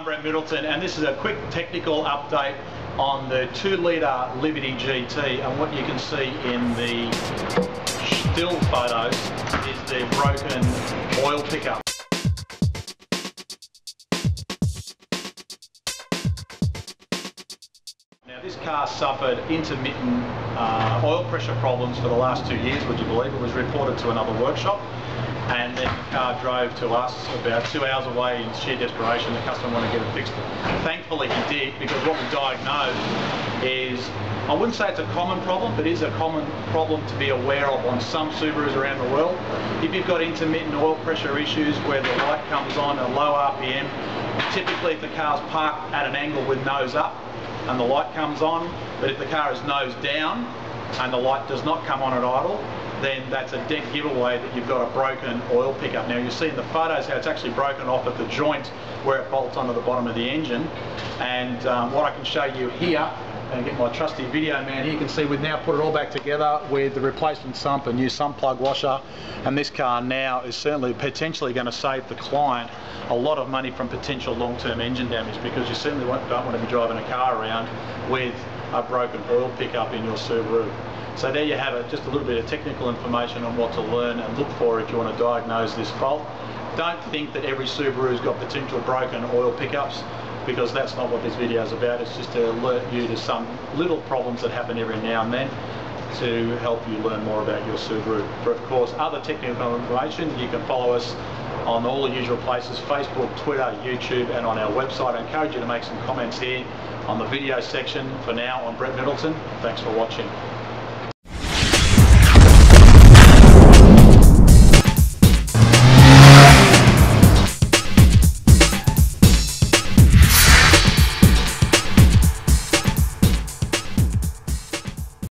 Brett Middleton and this is a quick technical update on the 2 litre Liberty GT and what you can see in the still photos is the broken oil pickup. Now this car suffered intermittent uh, oil pressure problems for the last two years, would you believe? It was reported to another workshop and then the car drove to us about two hours away in sheer desperation. The customer wanted to get it fixed. Thankfully he did because what we diagnosed is, I wouldn't say it's a common problem, but it is a common problem to be aware of on some Subarus around the world. If you've got intermittent oil pressure issues where the light comes on at low RPM, typically if the car's parked at an angle with nose up and the light comes on, but if the car is nose down and the light does not come on at idle, then that's a dead giveaway that you've got a broken oil pickup. Now you see in the photos how it's actually broken off at the joint where it bolts onto the bottom of the engine. And um, what I can show you here, and get my trusty video man here, you can see we've now put it all back together with the replacement sump, a new sump plug washer, and this car now is certainly potentially going to save the client a lot of money from potential long-term engine damage because you certainly don't want to be driving a car around with a broken oil pickup in your Subaru. So there you have it, just a little bit of technical information on what to learn and look for if you want to diagnose this fault. Don't think that every Subaru's got potential broken oil pickups because that's not what this video is about. It's just to alert you to some little problems that happen every now and then to help you learn more about your Subaru. For of course other technical information you can follow us on all the usual places, Facebook, Twitter, YouTube and on our website. I encourage you to make some comments here on the video section. For now, I'm Brett Middleton. Thanks for watching.